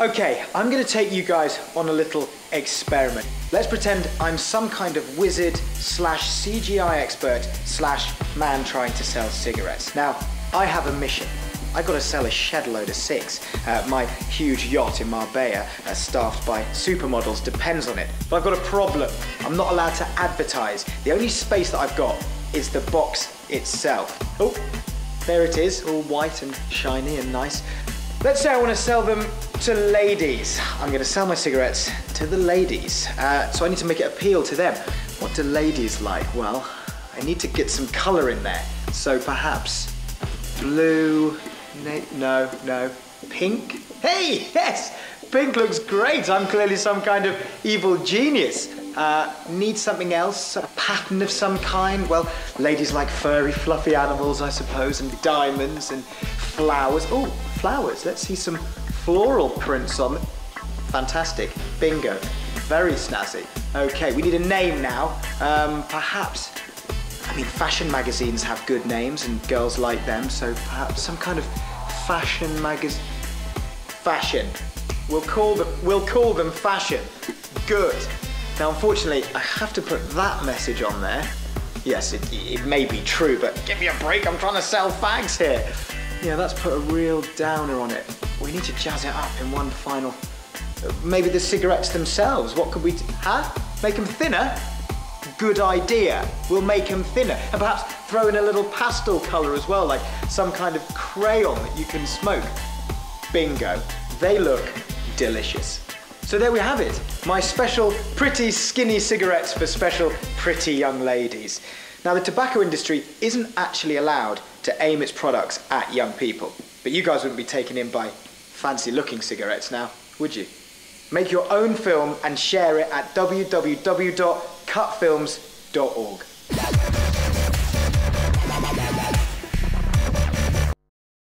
Okay, I'm gonna take you guys on a little experiment. Let's pretend I'm some kind of wizard slash CGI expert slash man trying to sell cigarettes. Now, I have a mission. I gotta sell a shed load of six. Uh, my huge yacht in Marbella, uh, staffed by supermodels, depends on it. But I've got a problem. I'm not allowed to advertise. The only space that I've got is the box itself. Oh, there it is, all white and shiny and nice. Let's say I want to sell them to ladies. I'm going to sell my cigarettes to the ladies. Uh, so I need to make it appeal to them. What do ladies like? Well, I need to get some colour in there. So perhaps blue, no, no, pink. Hey, yes, pink looks great. I'm clearly some kind of evil genius. Uh, need something else, a pattern of some kind? Well, ladies like furry, fluffy animals, I suppose, and diamonds and flowers. Oh, flowers. Let's see some floral prints on. Fantastic. Bingo. Very snazzy. Okay, we need a name now. Um, perhaps, I mean, fashion magazines have good names and girls like them, so perhaps some kind of fashion magazine. Fashion. We'll call them, we'll call them fashion. Good. Now, unfortunately, I have to put that message on there. Yes, it, it may be true, but give me a break, I'm trying to sell fags here. Yeah, that's put a real downer on it. We need to jazz it up in one final... Maybe the cigarettes themselves, what could we... Huh? Make them thinner? Good idea. We'll make them thinner. And perhaps throw in a little pastel colour as well, like some kind of crayon that you can smoke. Bingo. They look delicious. So there we have it. My special pretty skinny cigarettes for special pretty young ladies. Now the tobacco industry isn't actually allowed to aim its products at young people. But you guys wouldn't be taken in by fancy looking cigarettes now, would you? Make your own film and share it at www.cutfilms.org.